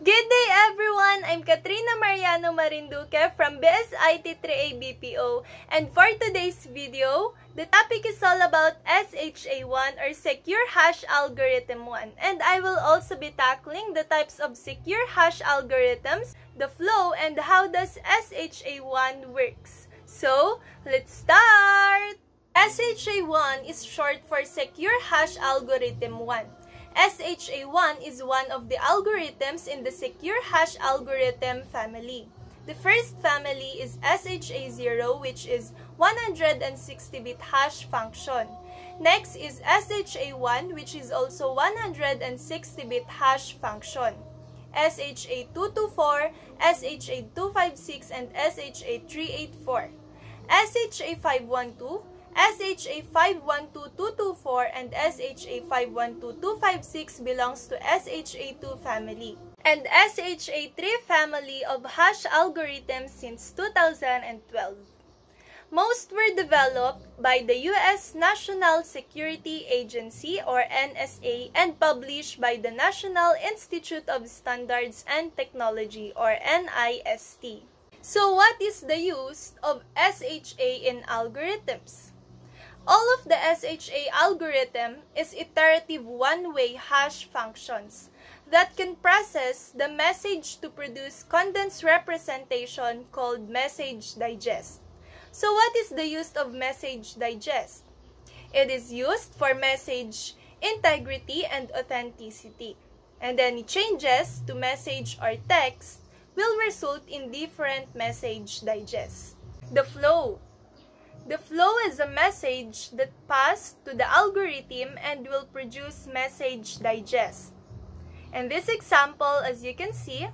Good day everyone! I'm Katrina Mariano Marinduque from BSIT 3A BPO and for today's video, the topic is all about SHA-1 or Secure Hash Algorithm 1 and I will also be tackling the types of secure hash algorithms, the flow, and how does SHA-1 works. So, let's start! SHA-1 is short for Secure Hash Algorithm 1. SHA-1 is one of the algorithms in the secure hash algorithm family. The first family is SHA-0 which is 160-bit hash function. Next is SHA-1 which is also 160-bit hash function. SHA-224, SHA-256, and SHA-384. SHA-512 SHA 512224 and SHA 512256 belongs to SHA2 family and SHA3 family of hash algorithms since 2012. Most were developed by the U.S. National Security Agency or NSA and published by the National Institute of Standards and Technology or NIST. So what is the use of SHA in algorithms? All of the SHA algorithm is iterative one-way hash functions that can process the message to produce condensed representation called message digest. So what is the use of message digest? It is used for message integrity and authenticity. And any changes to message or text will result in different message digest. The flow the flow is a message that passes to the algorithm and will produce message digest. In this example, as you can see,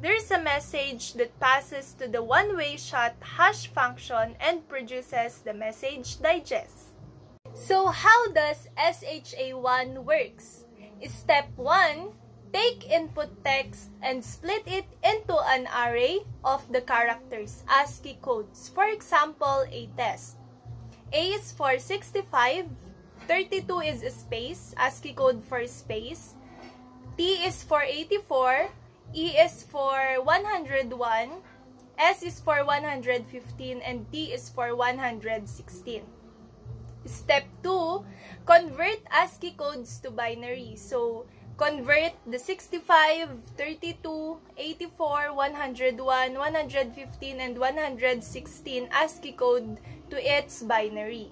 there's a message that passes to the one-way shot hash function and produces the message digest. So how does SHA-1 works? Step 1 Take input text and split it into an array of the characters, ASCII codes. For example, a test. A is for 65, 32 is a space, ASCII code for space. T is for 84, E is for 101, S is for 115, and T is for 116. Step 2, convert ASCII codes to binary. So, Convert the 65, 32, 84, 101, 115, and 116 ASCII code to its binary.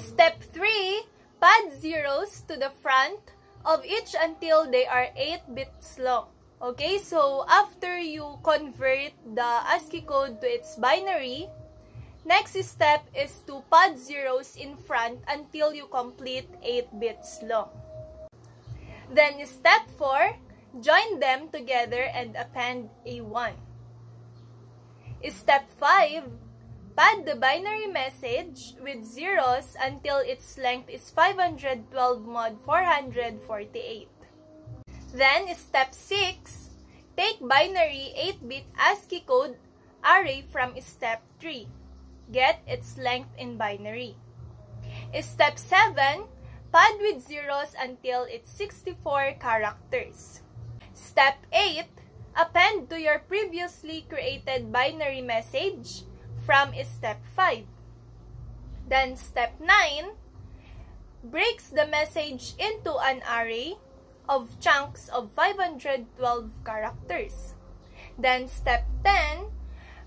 Step 3, pad zeros to the front of each until they are 8 bits long. Okay, so after you convert the ASCII code to its binary, next step is to pad zeros in front until you complete 8 bits long. Then step 4, join them together and append a 1. Step 5, pad the binary message with zeros until its length is 512 mod 448. Then step 6, take binary 8-bit ASCII code array from step 3. Get its length in binary. Step 7, Pad with zeros until it's 64 characters. Step 8. Append to your previously created binary message from step 5. Then step 9 breaks the message into an array of chunks of 512 characters. Then step 10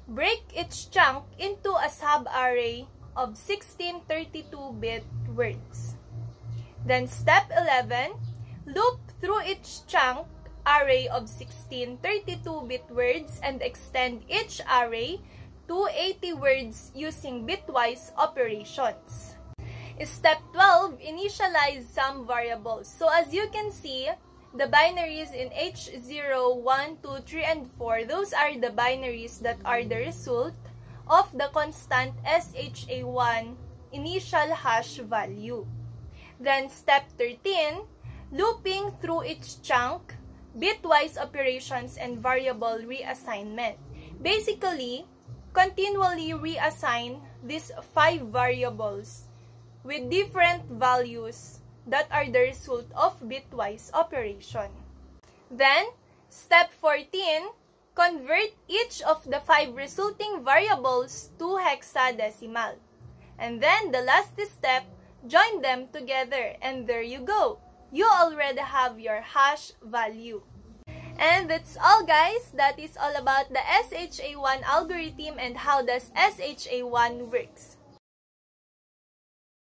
break each chunk into a sub-array of 16 32-bit words. Then step 11, loop through each chunk array of 16 32-bit words and extend each array to 80 words using bitwise operations. Step 12, initialize some variables. So as you can see, the binaries in H0, 1, 2, 3, and 4, those are the binaries that are the result of the constant SHA1 initial hash value. Then step 13, looping through each chunk, bitwise operations and variable reassignment. Basically, continually reassign these five variables with different values that are the result of bitwise operation. Then, Step 14, convert each of the five resulting variables to hexadecimal. And then the last step, join them together. And there you go. You already have your hash value. And that's all guys. That is all about the SHA1 algorithm and how does SHA1 works.